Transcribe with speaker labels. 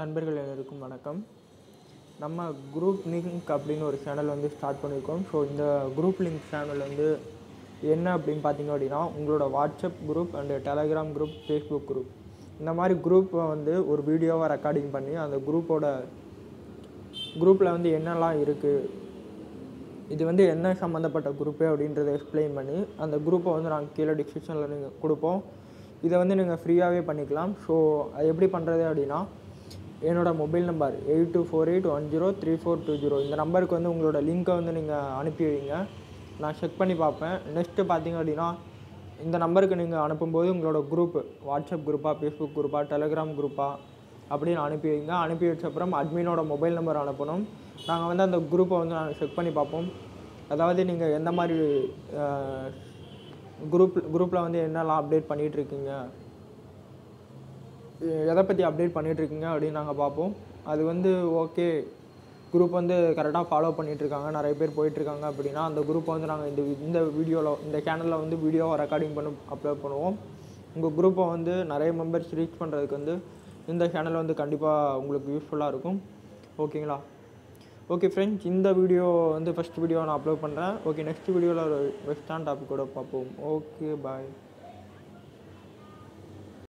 Speaker 1: நண்பர்கள் எல்லோருக்கும் வணக்கம். நம்ம குரூப் லிங்க் அப்படின்னு ஒரு சேனல் வந்து ஸ்டார்ட் பண்ணியிருக்கோம். ஸோ இந்த குரூப் லிங்க் சேனல் வந்து என்ன அப்படின்னு பார்த்தீங்க அப்படின்னா உங்களோட WhatsApp group and Telegram group Facebook group இந்த மாதிரி குரூப்பை வந்து ஒரு வீடியோவாக ரெக்கார்டிங் பண்ணி அந்த குரூப்போட குரூப்பில் வந்து என்னெல்லாம் இருக்குது இது வந்து என்ன சம்மந்தப்பட்ட குரூப்பு அப்படின்றத எக்ஸ்பிளைன் பண்ணி அந்த குரூப்பை வந்து நாங்கள் கீழே டிஸ்கிரிப்ஷனில் நீங்கள் கொடுப்போம். இதை வந்து நீங்கள் ஃப்ரீயாகவே பண்ணிக்கலாம். ஸோ அது எப்படி பண்ணுறது அப்படின்னா என்னோடய mobile number eight two four eight one zero three four two zero. இந்த நம்பருக்கு வந்து உங்களோட லிங்க்கை வந்து நீங்கள் அனுப்பி வைங்க. நான் செக் பண்ணி பார்ப்பேன். நெக்ஸ்ட்டு பார்த்தீங்க அப்படின்னா இந்த நம்பருக்கு நீங்கள் அனுப்பும்போது உங்களோட குரூப் வாட்ஸ்அப் குரூப்பாக ஃபேஸ்புக் குரூப்பாக டெலகிராம் குரூப்பாக அப்படின்னு அனுப்பி வைங்க. அனுப்பி வச்ச அப்புறம் அட்மினோட மொபைல் நம்பர் அனுப்பணும். நாங்கள் வந்து அந்த குரூப்பை வந்து நாங்கள் செக் பண்ணி பார்ப்போம். அதாவது நீங்கள் எந்த மாதிரி குரூப் குரூப்பில் வந்து என்னெல்லாம் அப்டேட் பண்ணிகிட்ருக்கீங்க எதை பற்றி அப்டேட் பண்ணிகிட்ருக்கீங்க அப்படின்னு நாங்கள் பார்ப்போம். அது வந்து ஓகே குரூப் வந்து கரெக்டாக ஃபாலோ பண்ணிகிட்ருக்காங்க நிறைய பேர் போயிட்டுருக்காங்க அப்படின்னா அந்த குரூப்பை வந்து நாங்கள் இந்த இந்த வீடியோவில் இந்த சேனலில் வந்து வீடியோவை ரெக்கார்டிங் பண்ணி அப்லோட் பண்ணுவோம். உங்கள் குரூப்பை வந்து நிறைய மெம்பர்ஸ் ரீச் பண்ணுறதுக்கு வந்து இந்த சேனல் வந்து கண்டிப்பாக உங்களுக்கு யூஸ்ஃபுல்லாக இருக்கும். ஓகேங்களா ஓகே ஃப்ரெண்ட்ஸ் இந்த வீடியோ வந்து ஃபஸ்ட் வீடியோ நான் அப்லோட் பண்ணுறேன் ஓகே நெக்ஸ்ட் வீடியோவில் ஒரு பெஸ்ட்டான டாபிக்கோட பார்ப்போம். Okay bye